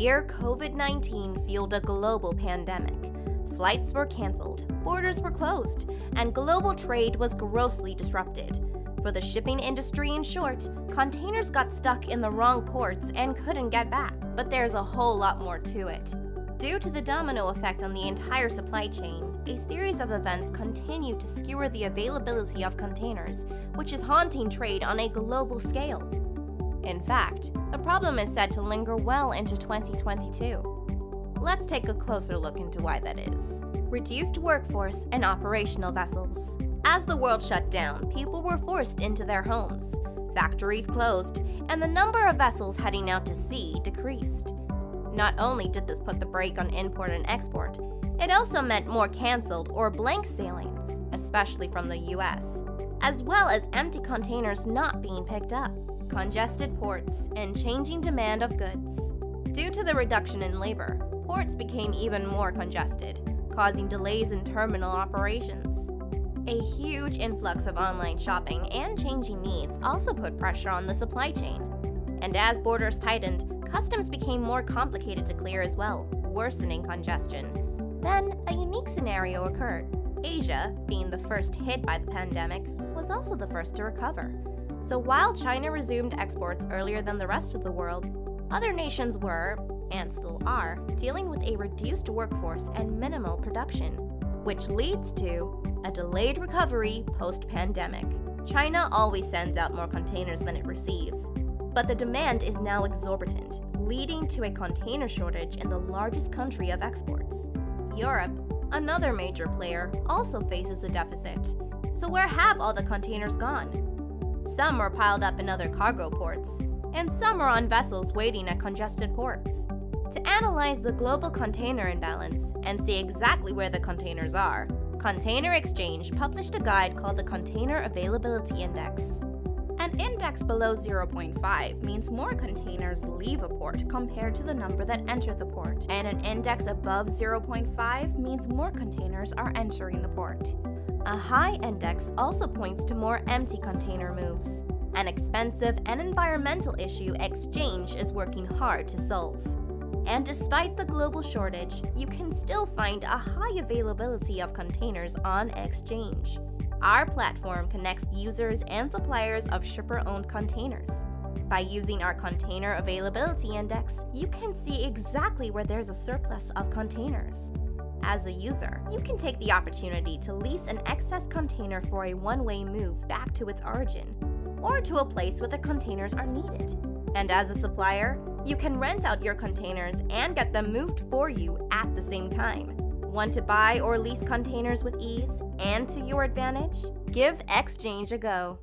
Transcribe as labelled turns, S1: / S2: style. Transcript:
S1: year, COVID 19 fueled a global pandemic. Flights were cancelled, borders were closed, and global trade was grossly disrupted. For the shipping industry, in short, containers got stuck in the wrong ports and couldn't get back. But there's a whole lot more to it. Due to the domino effect on the entire supply chain, a series of events continue to skewer the availability of containers, which is haunting trade on a global scale. In fact, the problem is said to linger well into 2022. Let's take a closer look into why that is. Reduced workforce and operational vessels. As the world shut down, people were forced into their homes, factories closed, and the number of vessels heading out to sea decreased. Not only did this put the brake on import and export, it also meant more cancelled or blank sailings, especially from the US, as well as empty containers not being picked up, congested ports, and changing demand of goods. Due to the reduction in labor, ports became even more congested, causing delays in terminal operations. A huge influx of online shopping and changing needs also put pressure on the supply chain. And as borders tightened, customs became more complicated to clear as well, worsening congestion. Then, a unique scenario occurred. Asia, being the first hit by the pandemic, was also the first to recover. So while China resumed exports earlier than the rest of the world, other nations were, and still are, dealing with a reduced workforce and minimal production, which leads to a delayed recovery post pandemic. China always sends out more containers than it receives, but the demand is now exorbitant, leading to a container shortage in the largest country of exports. Europe, another major player, also faces a deficit. So, where have all the containers gone? Some are piled up in other cargo ports, and some are on vessels waiting at congested ports. To analyze the global container imbalance and see exactly where the containers are, Container xChange published a guide called the Container Availability Index. An index below 0.5 means more containers leave a port compared to the number that enter the port, and an index above 0.5 means more containers are entering the port. A high index also points to more empty container moves, an expensive and environmental issue xChange is working hard to solve. And despite the global shortage, you can still find a high availability of containers on xChange. Our platform connects users and suppliers of shipper owned containers. By using our Container Availability Index, you can see exactly where there's a surplus of containers. As a user, you can take the opportunity to lease an excess container for a one way move back to its origin, or to a place where the containers are needed. And as a supplier, you can rent out your containers and get them moved for you at the same time. Want to buy or lease containers with ease and to your advantage? Give xChange a go.